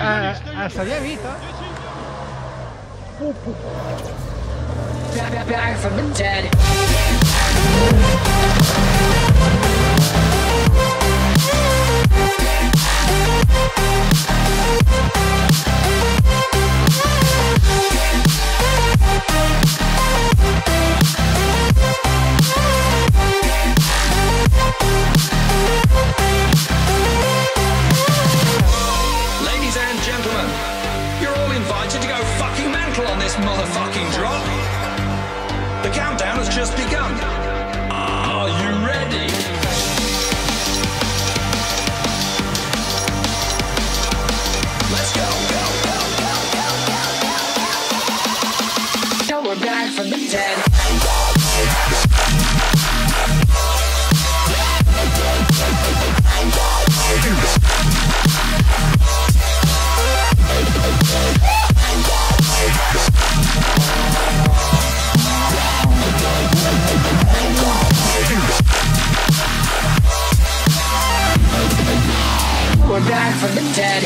a, hasta allá vita. Back from the.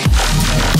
Bye.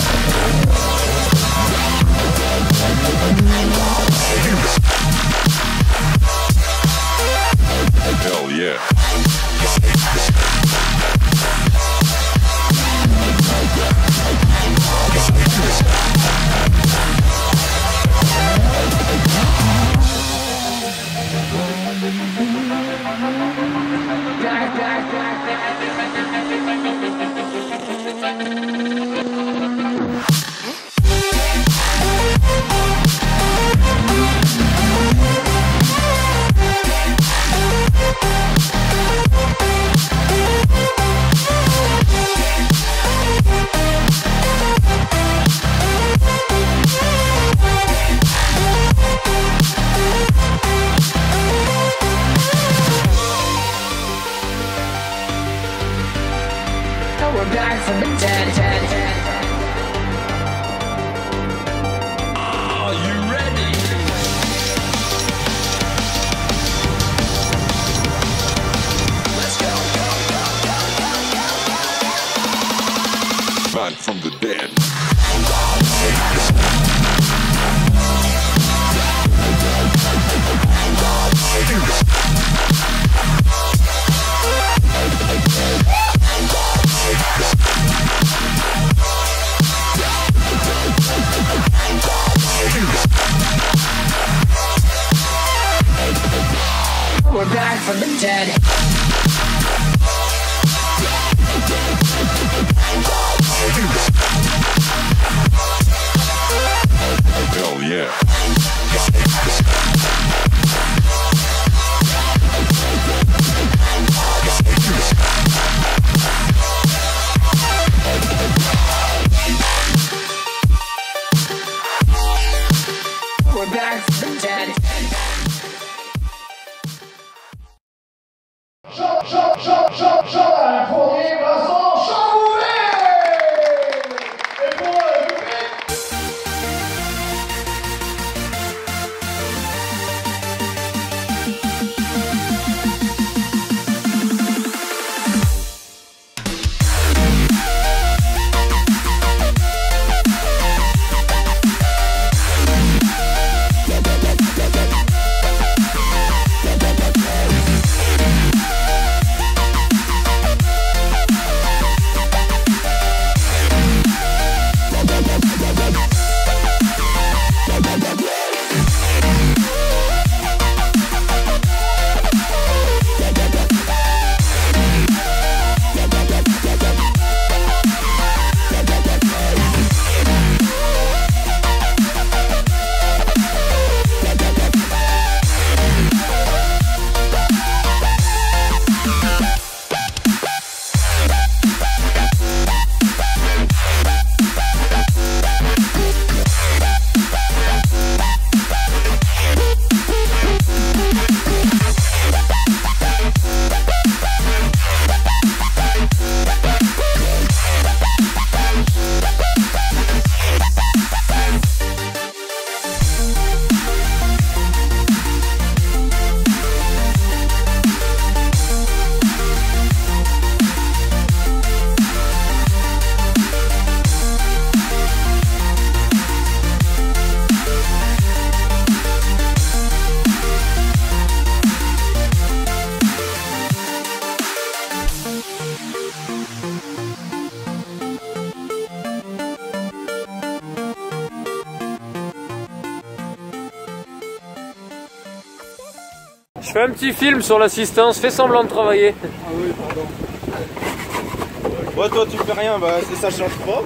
Hell yeah. Fais un petit film sur l'assistance, fais semblant de travailler. Ah oui, pardon. Ouais, toi tu fais rien, bah ça change pas.